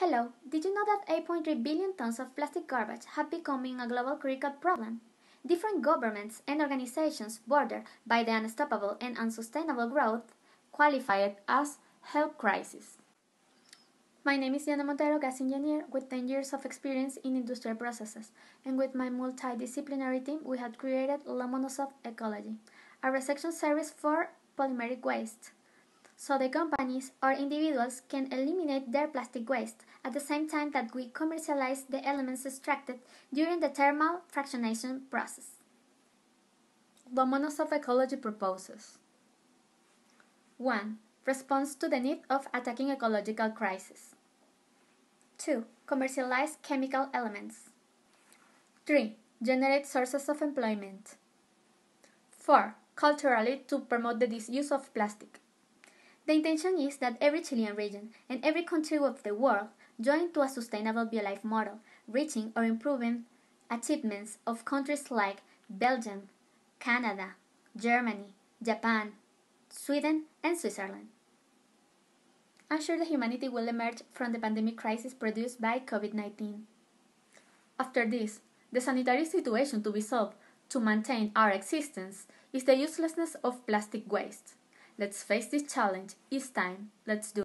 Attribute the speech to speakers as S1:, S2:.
S1: Hello, did you know that 8.3 billion tons of plastic garbage have become a global critical problem? Different governments and organizations bordered by the unstoppable and unsustainable growth qualify it as health crisis. My name is Diana Montero, gas engineer with 10 years of experience in industrial processes, and with my multidisciplinary team we have created Lomonosov Ecology, a resection service for polymeric waste so the companies or individuals can eliminate their plastic waste at the same time that we commercialize the elements extracted during the thermal fractionation process.
S2: Lomonosov Ecology proposes
S1: 1. Response to the need of attacking ecological crisis. 2. Commercialize chemical elements.
S2: 3. Generate sources of employment.
S1: 4. Culturally to promote the disuse of plastic. The intention is that every Chilean region and every country of the world join to a sustainable biolife model, reaching or improving achievements of countries like Belgium, Canada, Germany, Japan, Sweden, and Switzerland. I'm sure the humanity will emerge from the pandemic crisis produced by COVID 19.
S2: After this, the sanitary situation to be solved to maintain our existence is the uselessness of plastic waste. Let's face this challenge. It's time. Let's do